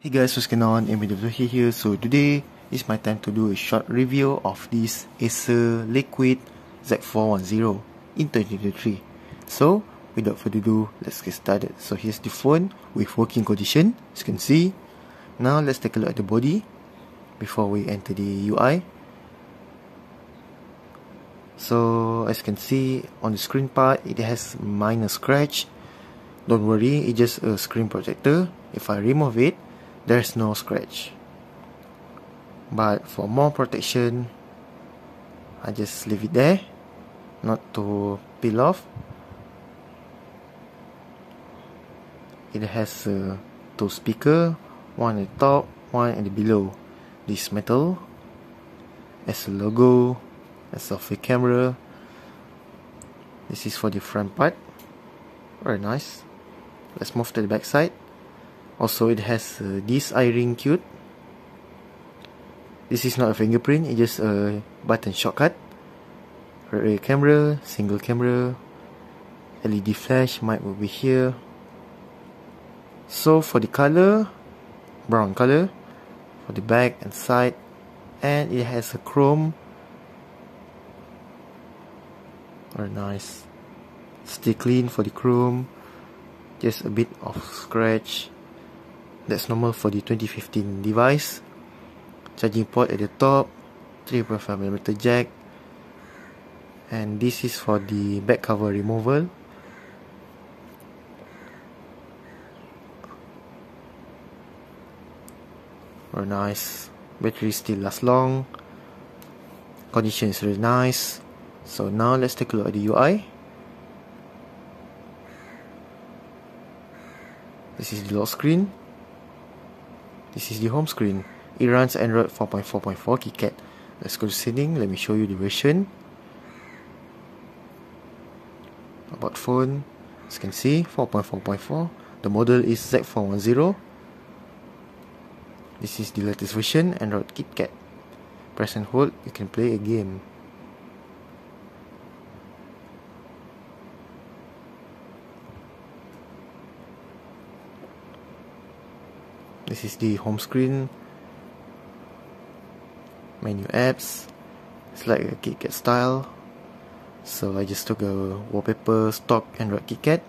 Hey guys, what's going on? MW here. So today is my time to do a short review of this Acer Liquid Z410 in 2023. So without further ado, let's get started. So here's the phone with working condition, as you can see. Now let's take a look at the body before we enter the UI. So as you can see on the screen part, it has minor scratch. Don't worry, it's just a screen protector. If I remove it, there's no scratch. But for more protection I just leave it there. Not to peel off. It has uh, two speaker one at the top one at the below. This metal as a logo as a fake camera. This is for the front part. Very nice. Let's move to the back side also it has uh, this i-ring cute. This is not a fingerprint it's just a button shortcut. Rear camera single camera LED flash mic will be here. So for the color brown color for the back and side and it has a chrome. Very nice. Stay clean for the chrome. Just a bit of scratch that's normal for the 2015 device. Charging port at the top 3.5mm jack. And this is for the back cover removal. Very nice. Battery still lasts long. Condition is really nice. So now let's take a look at the UI this is the lock screen this is the home screen. It runs Android 4.4.4 KitKat. Let's go to setting. Let me show you the version. About phone. As you can see, 4.4.4. The model is Z410. This is the latest version, Android KitKat. Press and hold, you can play a game. This is the home screen. Menu apps. It's like a KitKat style. So I just took a wallpaper stock Android KitKat.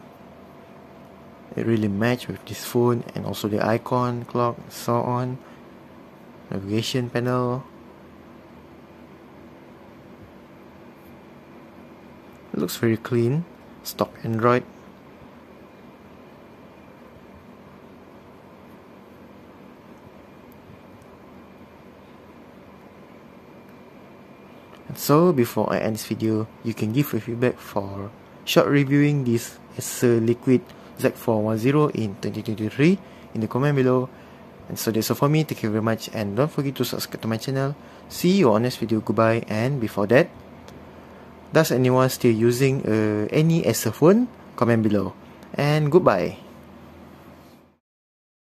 It really matched with this phone and also the icon clock so on. Navigation panel. It looks very clean. Stock Android So before I end this video, you can give your feedback for short reviewing this Acer Liquid Z410 in 2023 in the comment below. And so that's all for me. Thank you very much and don't forget to subscribe to my channel. See you on next video. Goodbye and before that, does anyone still using uh, any Acer phone? Comment below. And goodbye.